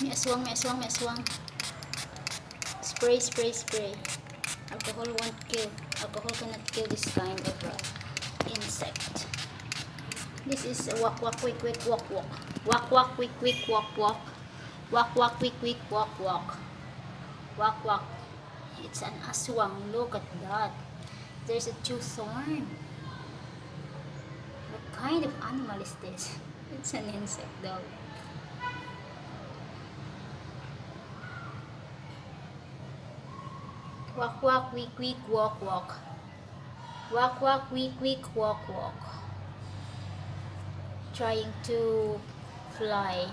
May aswang, may aswang, may aswang. Spray, spray, spray. Alcohol won't kill. Alcohol cannot kill this kind of uh, insect. This is walk, walk, quick, quick, walk, walk. Walk, walk, quick, quick, walk, walk. Walk, walk, quick, quick, walk, walk. Walk, walk. It's an aswang. Look at that. There's a two thorn. What kind of animal is this? It's an insect though. Walk, walk, quick, quick, walk, walk. Walk, walk, quick, quick, walk, walk. Trying to fly.